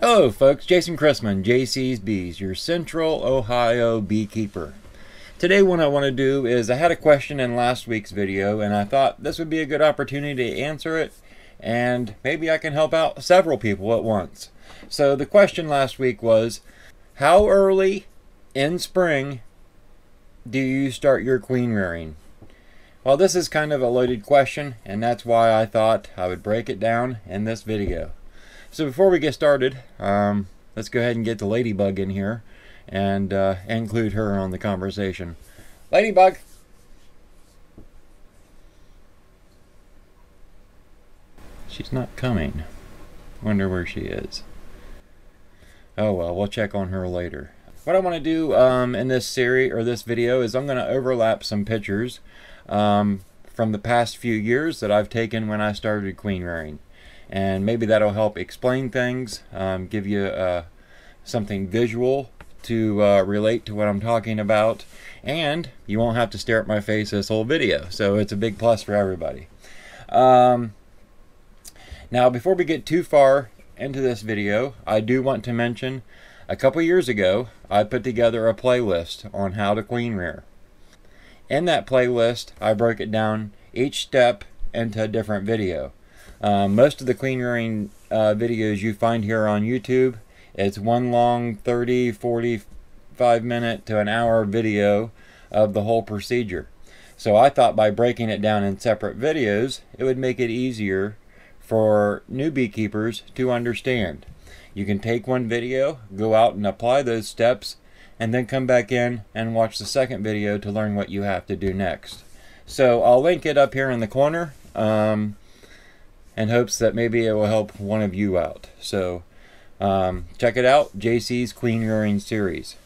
Hello folks, Jason Chrisman, JC's Bees, your Central Ohio beekeeper. Today what I want to do is I had a question in last week's video and I thought this would be a good opportunity to answer it and maybe I can help out several people at once. So the question last week was, how early in spring do you start your queen rearing? Well this is kind of a loaded question and that's why I thought I would break it down in this video. So before we get started, um, let's go ahead and get the ladybug in here and uh, include her on the conversation. Ladybug! She's not coming. Wonder where she is. Oh well, we'll check on her later. What I want to do um, in this series or this video is I'm going to overlap some pictures um, from the past few years that I've taken when I started queen rearing and maybe that'll help explain things, um, give you uh, something visual to uh, relate to what I'm talking about, and you won't have to stare at my face this whole video, so it's a big plus for everybody. Um, now, before we get too far into this video, I do want to mention a couple years ago, I put together a playlist on how to queen rear. In that playlist, I broke it down each step into a different video. Um, most of the queen rearing uh, videos you find here on YouTube, it's one long 30, 45 minute to an hour video of the whole procedure. So I thought by breaking it down in separate videos, it would make it easier for new beekeepers to understand. You can take one video, go out and apply those steps, and then come back in and watch the second video to learn what you have to do next. So I'll link it up here in the corner. Um, and hopes that maybe it will help one of you out. So um, check it out, JC's Queen Rearing series.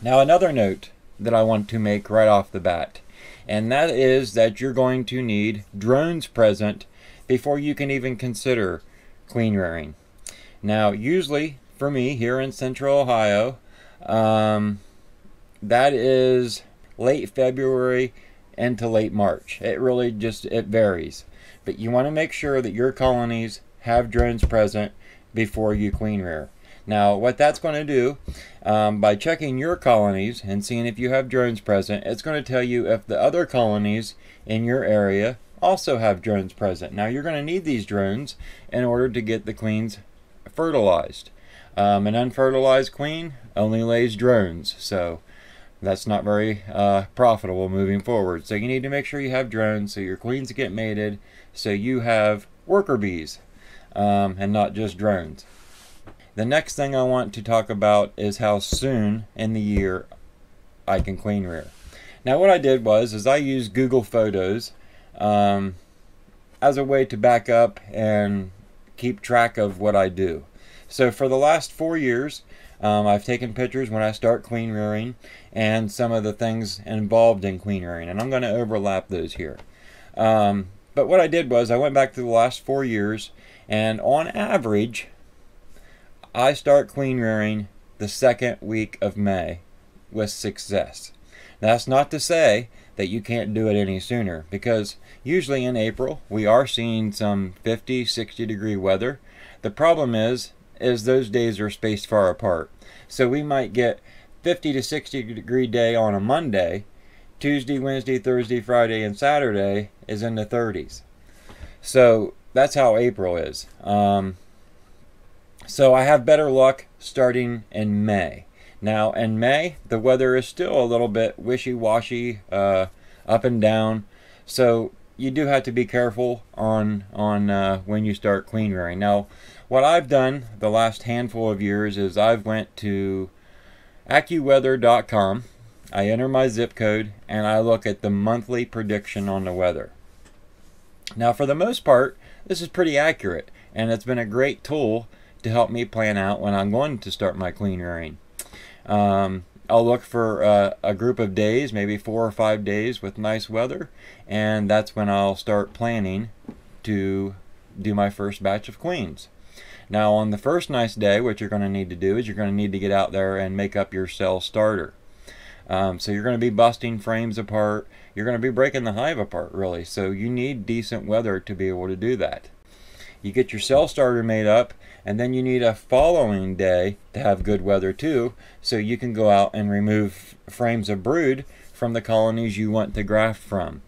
Now another note that I want to make right off the bat, and that is that you're going to need drones present before you can even consider queen rearing. Now usually for me here in central Ohio, um, that is late February into late March. It really just, it varies but you want to make sure that your colonies have drones present before you queen rear. Now, what that's going to do, um, by checking your colonies and seeing if you have drones present, it's going to tell you if the other colonies in your area also have drones present. Now, you're going to need these drones in order to get the queens fertilized. Um, an unfertilized queen only lays drones, so that's not very uh, profitable moving forward. So you need to make sure you have drones so your queens get mated so you have worker bees um, and not just drones. The next thing I want to talk about is how soon in the year I can queen rear. Now what I did was is I used Google Photos um, as a way to back up and keep track of what I do. So for the last four years, um, I've taken pictures when I start queen rearing and some of the things involved in queen rearing, and I'm going to overlap those here. Um, but what I did was I went back to the last four years, and on average, I start queen rearing the second week of May with success. that's not to say that you can't do it any sooner, because usually in April we are seeing some 50, 60 degree weather. The problem is, is those days are spaced far apart. So we might get 50 to 60 degree day on a Monday, Tuesday, Wednesday, Thursday, Friday, and Saturday is in the 30s. So that's how April is. Um, so I have better luck starting in May. Now, in May, the weather is still a little bit wishy-washy, uh, up and down. So you do have to be careful on on uh, when you start queen rearing. Now, what I've done the last handful of years is I've went to AccuWeather.com I enter my zip code and I look at the monthly prediction on the weather. Now for the most part, this is pretty accurate and it's been a great tool to help me plan out when I'm going to start my queen rearing. Um, I'll look for uh, a group of days, maybe four or five days with nice weather, and that's when I'll start planning to do my first batch of queens. Now on the first nice day, what you're going to need to do is you're going to need to get out there and make up your cell starter. Um, so you're going to be busting frames apart. You're going to be breaking the hive apart, really. So you need decent weather to be able to do that. You get your cell starter made up, and then you need a following day to have good weather too, so you can go out and remove frames of brood from the colonies you want to graft from.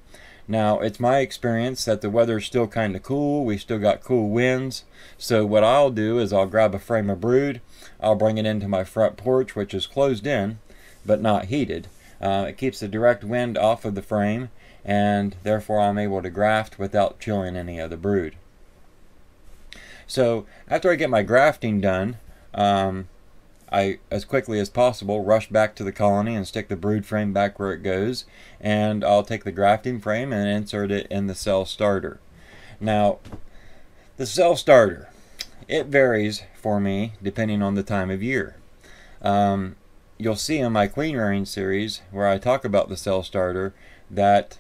Now, it's my experience that the weather's still kind of cool. We still got cool winds. So what I'll do is I'll grab a frame of brood. I'll bring it into my front porch, which is closed in, but not heated. Uh, it keeps the direct wind off of the frame, and therefore I'm able to graft without chilling any of the brood. So after I get my grafting done, um, I, as quickly as possible, rush back to the colony and stick the brood frame back where it goes. And I'll take the grafting frame and insert it in the cell starter. Now, the cell starter, it varies for me depending on the time of year. Um, you'll see in my queen rearing series where I talk about the cell starter that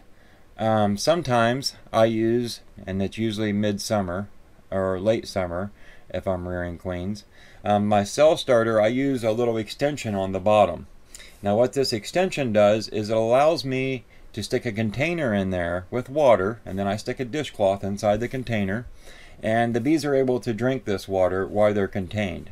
um, sometimes I use, and it's usually midsummer or late summer if I'm rearing queens, um, my cell starter, I use a little extension on the bottom. Now what this extension does is it allows me to stick a container in there with water, and then I stick a dishcloth inside the container, and the bees are able to drink this water while they're contained.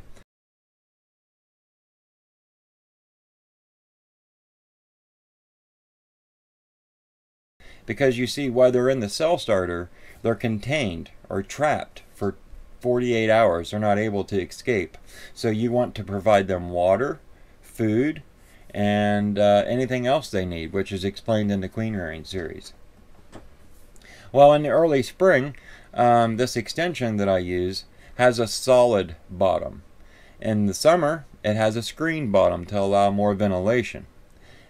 Because you see, while they're in the cell starter, they're contained or trapped for 48 hours. They're not able to escape. So you want to provide them water, food, and uh, anything else they need, which is explained in the Queen Rearing series. Well, in the early spring, um, this extension that I use has a solid bottom. In the summer, it has a screen bottom to allow more ventilation.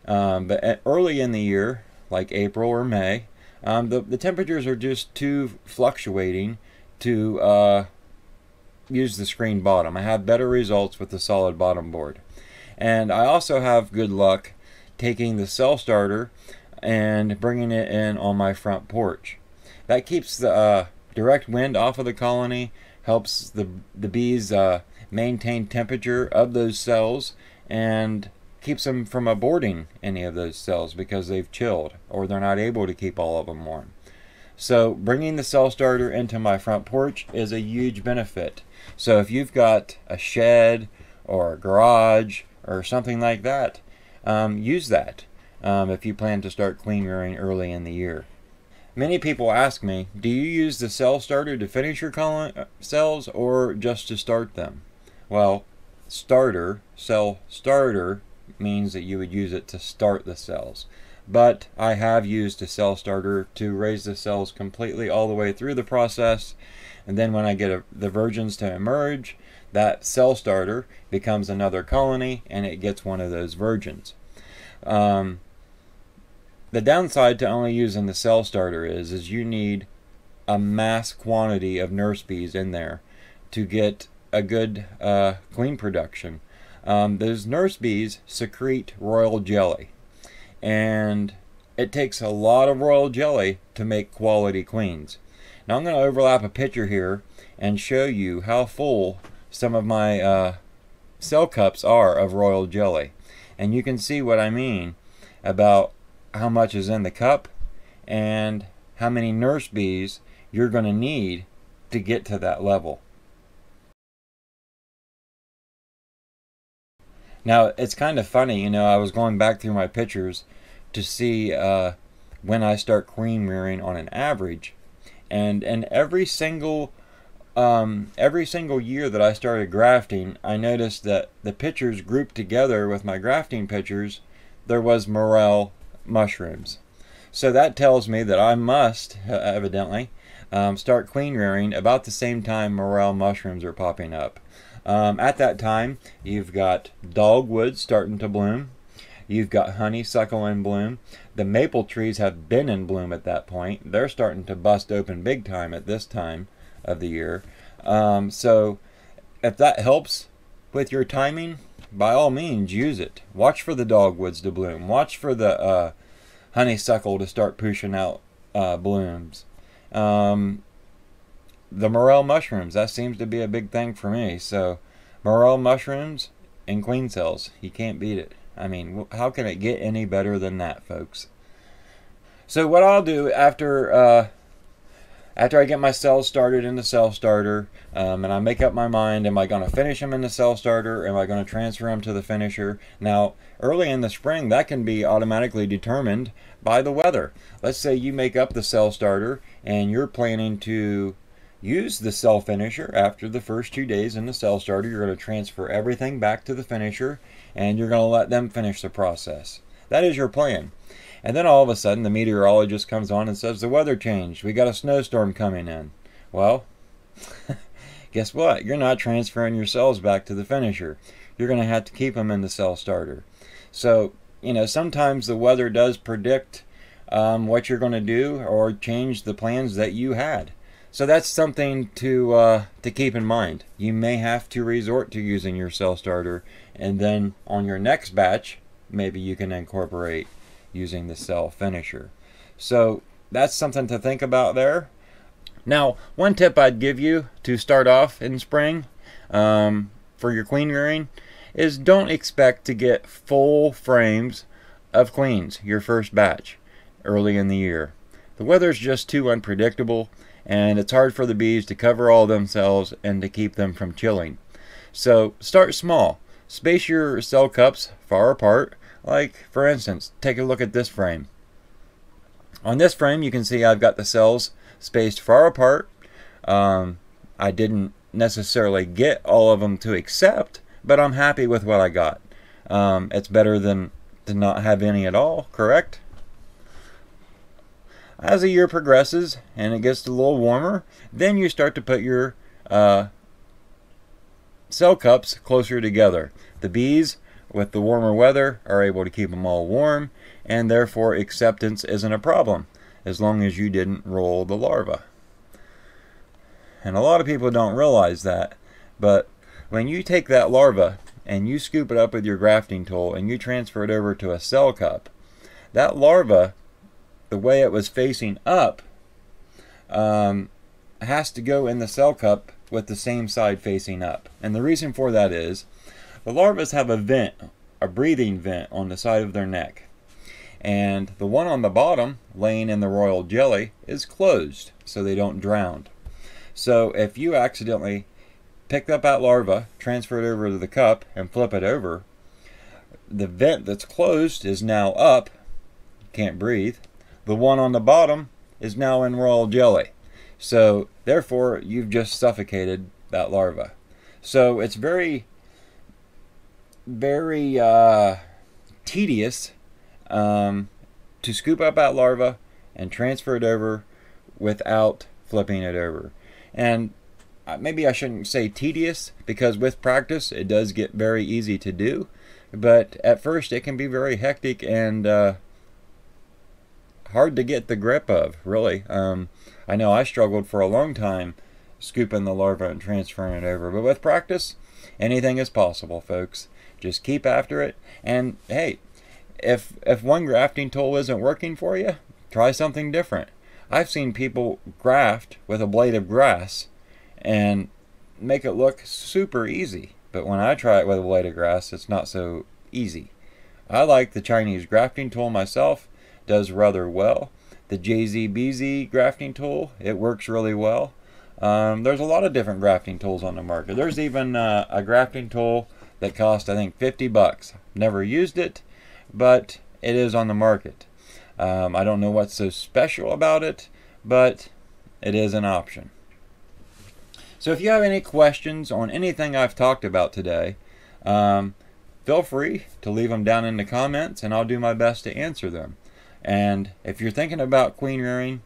Um, but early in the year, like April or May, um, the, the temperatures are just too fluctuating to uh, use the screen bottom. I have better results with the solid bottom board. And I also have good luck taking the cell starter and bringing it in on my front porch. That keeps the uh, direct wind off of the colony, helps the, the bees uh, maintain temperature of those cells, and keeps them from aborting any of those cells because they've chilled or they're not able to keep all of them warm. So bringing the cell starter into my front porch is a huge benefit. So if you've got a shed or a garage or something like that, um, use that um, if you plan to start queen rearing early in the year. Many people ask me, do you use the cell starter to finish your colon uh, cells or just to start them? Well, starter, cell starter, means that you would use it to start the cells. But I have used a cell starter to raise the cells completely all the way through the process and then when I get a, the virgins to emerge, that cell starter becomes another colony and it gets one of those virgins. Um, the downside to only using the cell starter is, is you need a mass quantity of nurse bees in there to get a good uh, queen production. Um, those nurse bees secrete royal jelly, and it takes a lot of royal jelly to make quality queens. Now I'm going to overlap a picture here and show you how full some of my uh, cell cups are of royal jelly. And you can see what I mean about how much is in the cup and how many nurse bees you're going to need to get to that level. Now, it's kind of funny, you know, I was going back through my pictures to see uh, when I start queen rearing on an average and and every single um, every single year that I started grafting, I noticed that the pictures grouped together with my grafting pictures, there was morel mushrooms. So that tells me that I must, evidently, um, start queen rearing about the same time morel mushrooms are popping up. Um, at that time, you've got dogwood starting to bloom. You've got honeysuckle in bloom. The maple trees have been in bloom at that point. They're starting to bust open big time at this time of the year. Um, so if that helps with your timing, by all means use it. Watch for the dogwoods to bloom. Watch for the uh, honeysuckle to start pushing out uh, blooms. Um, the morel mushrooms, that seems to be a big thing for me. So morel mushrooms and queen cells, you can't beat it. I mean, how can it get any better than that, folks? So what I'll do after uh, after I get my cells started in the cell starter, um, and I make up my mind, am I going to finish them in the cell starter? Am I going to transfer them to the finisher? Now, early in the spring, that can be automatically determined by the weather. Let's say you make up the cell starter and you're planning to use the cell finisher after the first two days in the cell starter. You're going to transfer everything back to the finisher and you're going to let them finish the process. That is your plan. And then all of a sudden, the meteorologist comes on and says the weather changed. We got a snowstorm coming in. Well, guess what? You're not transferring your cells back to the finisher. You're going to have to keep them in the cell starter. So, you know, sometimes the weather does predict um, what you're going to do or change the plans that you had. So that's something to uh, to keep in mind. You may have to resort to using your cell starter, and then on your next batch, maybe you can incorporate using the cell finisher. So that's something to think about there. Now, one tip I'd give you to start off in spring um, for your queen rearing is don't expect to get full frames of queens your first batch early in the year. The weather's just too unpredictable and it's hard for the bees to cover all themselves and to keep them from chilling. So start small. Space your cell cups far apart like, for instance, take a look at this frame. On this frame, you can see I've got the cells spaced far apart. Um, I didn't necessarily get all of them to accept, but I'm happy with what I got. Um, it's better than to not have any at all, correct? As the year progresses and it gets a little warmer, then you start to put your uh, cell cups closer together. The bees with the warmer weather are able to keep them all warm and therefore acceptance isn't a problem as long as you didn't roll the larva. And a lot of people don't realize that, but when you take that larva and you scoop it up with your grafting tool and you transfer it over to a cell cup, that larva, the way it was facing up, um, has to go in the cell cup with the same side facing up. And the reason for that is the larvae have a vent, a breathing vent on the side of their neck. And the one on the bottom, laying in the royal jelly, is closed so they don't drown. So if you accidentally pick up that larva, transfer it over to the cup, and flip it over, the vent that's closed is now up, can't breathe. The one on the bottom is now in royal jelly. So therefore, you've just suffocated that larva. So it's very very uh, tedious um, to scoop up that larva and transfer it over without flipping it over. And uh, maybe I shouldn't say tedious because with practice it does get very easy to do. But at first it can be very hectic and uh, hard to get the grip of, really. Um, I know I struggled for a long time scooping the larva and transferring it over. But with practice, anything is possible, folks. Just keep after it. And hey, if if one grafting tool isn't working for you, try something different. I've seen people graft with a blade of grass and make it look super easy. But when I try it with a blade of grass, it's not so easy. I like the Chinese grafting tool myself, does rather well. The JZBZ grafting tool, it works really well. Um, there's a lot of different grafting tools on the market. There's even uh, a grafting tool that cost I think 50 bucks. Never used it, but it is on the market. Um, I don't know what's so special about it, but it is an option. So if you have any questions on anything I've talked about today, um, feel free to leave them down in the comments and I'll do my best to answer them. And if you're thinking about queen rearing,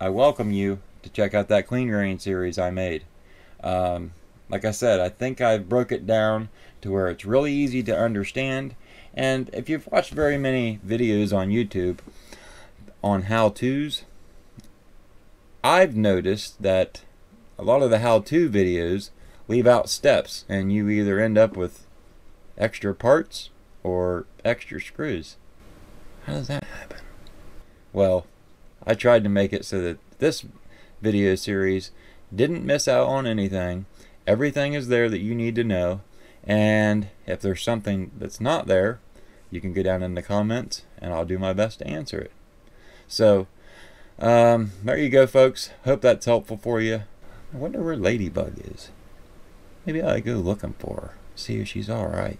I welcome you to check out that queen rearing series I made. Um, like I said, I think I broke it down to where it's really easy to understand. And if you've watched very many videos on YouTube on how-tos, I've noticed that a lot of the how-to videos leave out steps and you either end up with extra parts or extra screws. How does that happen? Well, I tried to make it so that this video series didn't miss out on anything Everything is there that you need to know. And if there's something that's not there, you can go down in the comments and I'll do my best to answer it. So, Um, there you go, folks. Hope that's helpful for you. I wonder where Ladybug is. Maybe I go looking for her, see if she's alright.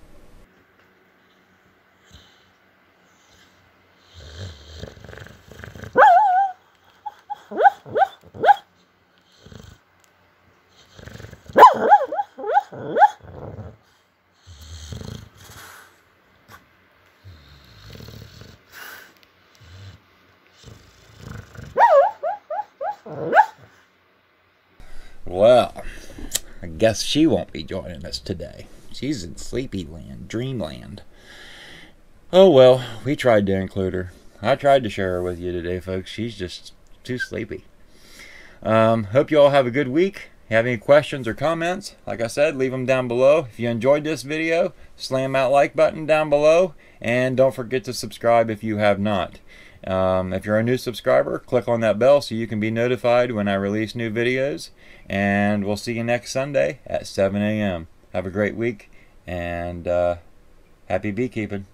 Well, I guess she won't be joining us today. She's in sleepy land, dreamland. Oh well, we tried to include her. I tried to share her with you today, folks. She's just too sleepy. Um, hope you all have a good week. If you Have any questions or comments? Like I said, leave them down below. If you enjoyed this video, slam that like button down below. And don't forget to subscribe if you have not. Um, if you're a new subscriber, click on that bell so you can be notified when I release new videos. And we'll see you next Sunday at 7 a.m. Have a great week and uh, happy beekeeping.